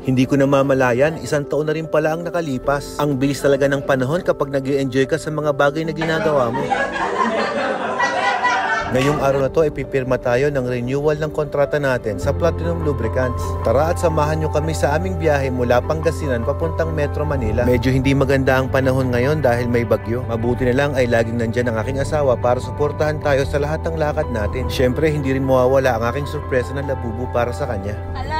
Hindi ko namamalayan, isang taon na rin pala ang nakalipas. Ang bilis talaga ng panahon kapag nag enjoy ka sa mga bagay na ginagawa mo. Ngayong araw na to, ipipirma tayo ng renewal ng kontrata natin sa Platinum Lubricants. Tara at samahan nyo kami sa aming biyahe mula Pangasinan papuntang Metro Manila. Medyo hindi maganda ang panahon ngayon dahil may bagyo. Mabuti na lang ay laging nandyan ang aking asawa para suportahan tayo sa lahat ng lakad natin. Siyempre, hindi rin mawawala ang aking sorpresa na labubu para sa kanya. Ganda!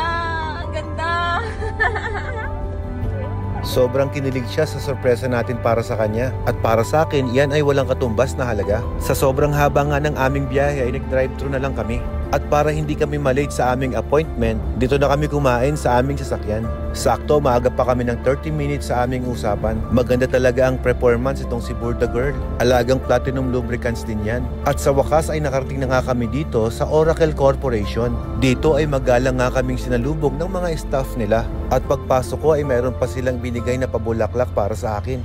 Sobrang kinilig siya sa sorpresa natin para sa kanya. At para sa akin, iyan ay walang katumbas na halaga. Sa sobrang haba nga ng aming biyahe ay nag-drive-thru na lang kami. At para hindi kami malate sa aming appointment, dito na kami kumain sa aming sasakyan. Sakto, maaga pa kami ng 30 minutes sa aming usapan. Maganda talaga ang performance itong si Burda Girl. Alagang platinum lubricants din yan. At sa wakas ay nakarating na nga kami dito sa Oracle Corporation. Dito ay magalang nga kaming sinalubog ng mga staff nila. At pagpasok ko ay mayroon pa silang binigay na pabulaklak para sa akin.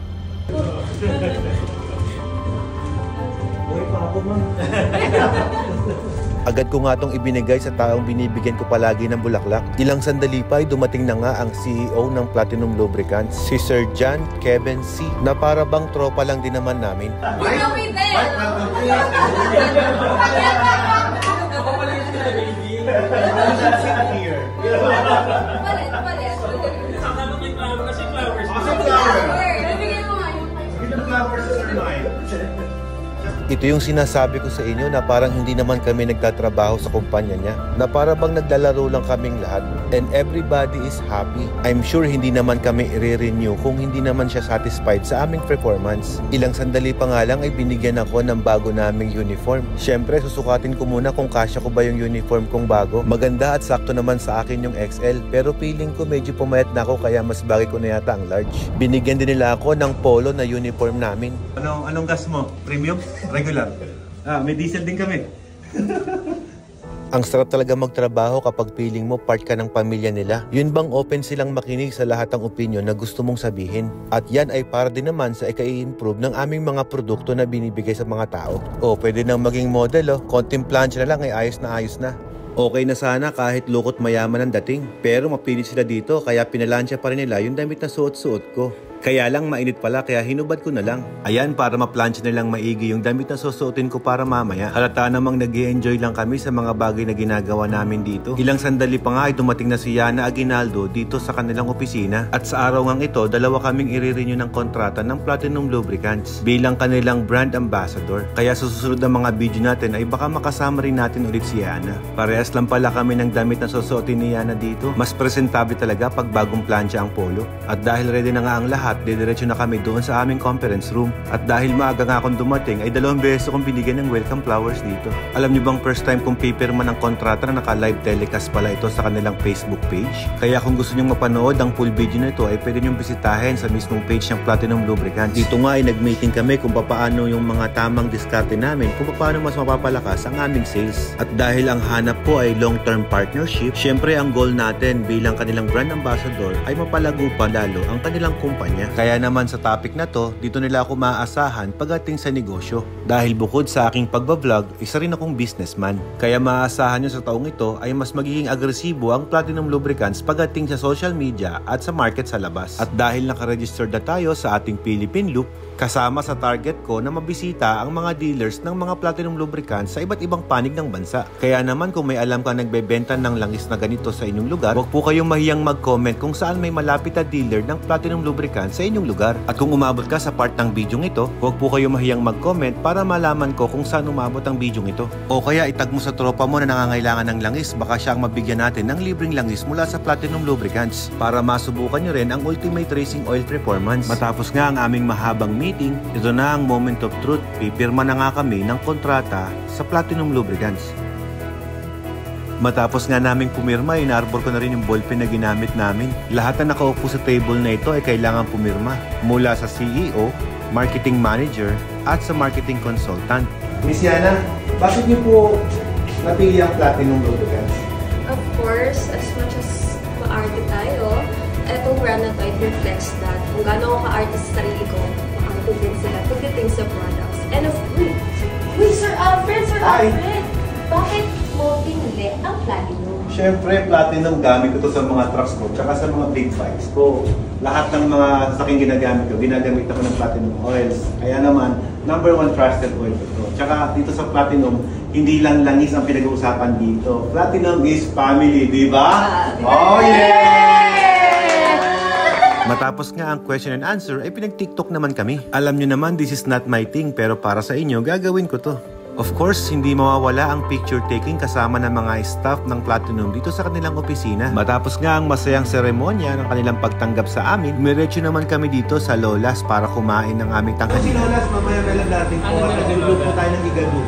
Agad ko nga tong ibinigay sa taong binibigyan ko palagi ng bulaklak. Ilang sandali pa ay dumating na nga ang CEO ng Platinum Lubricants, si Sir John Kevin C. na para bang tropa lang din naman namin. Know me Ito yung sinasabi ko sa inyo na parang hindi naman kami nagtatrabaho sa kumpanya niya. Na para bang naglalaro lang kaming lahat. And everybody is happy. I'm sure hindi naman kami i-renew kung hindi naman siya satisfied sa aming performance. Ilang sandali pa nga lang ay binigyan ako ng bago naming uniform. Siyempre, susukatin ko muna kung kasya ko ba yung uniform kong bago. Maganda at sakto naman sa akin yung XL. Pero feeling ko medyo pumayat na ako kaya mas bagay ko na yata ang large. Binigyan din nila ako ng polo na uniform namin. Anong, anong gas mo? Premium? Regular? Ah, may diesel din kami. Ang sarap talaga magtrabaho kapag feeling mo part ka ng pamilya nila. Yun bang open silang makinig sa lahat ng opinion na gusto mong sabihin? At yan ay para din naman sa ikai-improve ng aming mga produkto na binibigay sa mga tao. O pwede nang maging model oh. Konting plancha na lang ay ayos na ayos na. Okay na sana kahit lukot mayaman ang dating. Pero mapilit sila dito kaya pinalansya pa rin nila yung damit na suot-suot ko. Kaya lang mainit pala kaya hinubad ko na lang. Ayan para ma-plancha na lang maigi yung damit na susuotin ko para mamaya. Halata namang nag enjoy lang kami sa mga bagay na ginagawa namin dito. Ilang sandali pa nga ay dumating na si Yana Aguinaldo dito sa kanilang opisina. At sa araw ngang ito, dalawa kaming i-renew ng kontrata ng Platinum Lubricants bilang kanilang brand ambassador. Kaya sa susunod na mga video natin ay baka makasama rin natin ulit si Yana. Parehas lang pala kami ng damit na susuotin ni Yana dito. Mas presentable talaga pag bagong plancha ang polo. At dahil ready na nga ang lahat, didiretso na kami doon sa aming conference room. At dahil maaga nga akong dumating, ay dalawang beses akong binigyan ng welcome flowers dito. Alam niyo bang first time kong pipirma ng kontrata na naka-live telecast pala ito sa kanilang Facebook page? Kaya kung gusto niyong mapanood ang full video na ito, ay pwede niyong bisitahin sa mismong page ng Platinum Lubricants. Dito nga ay nag-meeting kami kung paano yung mga tamang diskarte namin kung paano mas mapapalakas ang aming sales. At dahil ang hanap ko ay long-term partnership, syempre ang goal natin bilang kanilang brand ambassador ay mapalago pa lalo ang kanilang kumpanya. Kaya naman sa topic na to, dito nila ako maaasahan pagdating sa negosyo. Dahil bukod sa aking pagbablog, isa rin akong businessman. Kaya maaasahan nyo sa taong ito ay mas magiging agresibo ang Platinum Lubricants pagdating sa social media at sa market sa labas. At dahil nakaregistered na tayo sa ating Philippine Loop, kasama sa target ko na mabisita ang mga dealers ng mga platinum lubricants sa iba't ibang panig ng bansa. Kaya naman kung may alam ka nagbebenta ng langis na ganito sa inyong lugar, huwag po kayong mahiyang mag-comment kung saan may malapit na dealer ng platinum lubricants sa inyong lugar. At kung umabot ka sa part ng video ito, huwag po kayong mahiyang mag-comment para malaman ko kung saan umabot ang video ito. O kaya itag mo sa tropa mo na nangangailangan ng langis, baka siya ang mabigyan natin ng libreng langis mula sa platinum lubricants para masubukan nyo rin ang ultimate racing oil performance. Matapos nga ang aming mahabang meeting, ito na ang moment of truth. Pipirma na nga kami ng kontrata sa Platinum Lubricants. Matapos nga naming pumirma, inarbor ko na rin yung ballpen na ginamit namin. Lahat na nakaupo sa table na ito ay kailangan pumirma. Mula sa CEO, marketing manager, at sa marketing consultant. Miss Yana, bakit niyo po napili ang Platinum Lubricants? Of course, as much as maarte tayo, etong brand na to, it reflects that kung gaano ako ka-arte sa sarili ko, din sila pagdating sa products. And of course, Uy, Sir Alfred! Sir Hi. Alfred! Bakit mo pinili ang platinum? Siyempre, platinum gamit ko to sa mga trucks ko, tsaka sa mga big bikes ko. Lahat ng mga sasaking ginagamit ko, ginagamit ako ng platinum oils. Kaya naman, number one trusted oil ko to. Tsaka dito sa platinum, hindi lang langis ang pinag-uusapan dito. Platinum is family, di ba? Oh, yeah! Matapos nga ang question and answer ay pinag-tiktok naman kami. Alam nyo naman this is not my thing pero para sa inyo gagawin ko to. Of course, hindi mawawala ang picture taking kasama ng mga staff ng Platinum dito sa kanilang opisina. Matapos nga ang masayang seremonya ng kanilang pagtanggap sa amin, miretso naman kami dito sa Lolas para kumain ng aming Si tanghalian. Lolas, mamaya na lang natin po. Ano At na si nagluluto po tayo ng igado.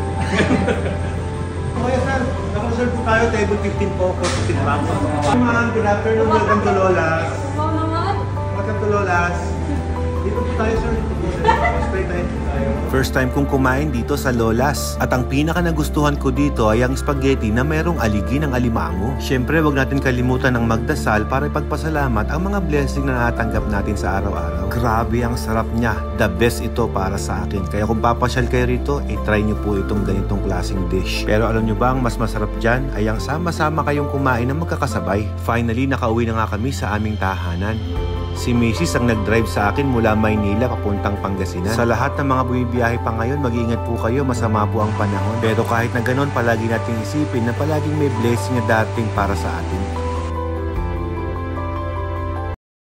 Kuya sir, nakaserve po tayo, table 15 po, for 15 bucks. Ma'am, good afternoon, welcome to Lolas. Lolas. Dito tayo sir. First time kong kumain dito sa Lolas. At ang pinaka nagustuhan ko dito ay ang spaghetti na merong aligi ng alimango. Siyempre, wag natin kalimutan ng magdasal para ipagpasalamat ang mga blessing na natanggap natin sa araw-araw. Grabe ang sarap niya. The best ito para sa akin. Kaya kung papasyal kayo rito, i-try nyo po itong ganitong klaseng dish. Pero alam nyo ba ang mas masarap dyan ay ang sama-sama kayong kumain ng magkakasabay. Finally, nakauwi na nga kami sa aming tahanan. Si Mrs. ang nag-drive sa akin mula Maynila papuntang Pangasinan. Sa lahat ng mga bumibiyahe pa ngayon, mag-iingat po kayo, masama po ang panahon. Pero kahit na ganon, palagi nating isipin na palaging may blessing na dating para sa atin.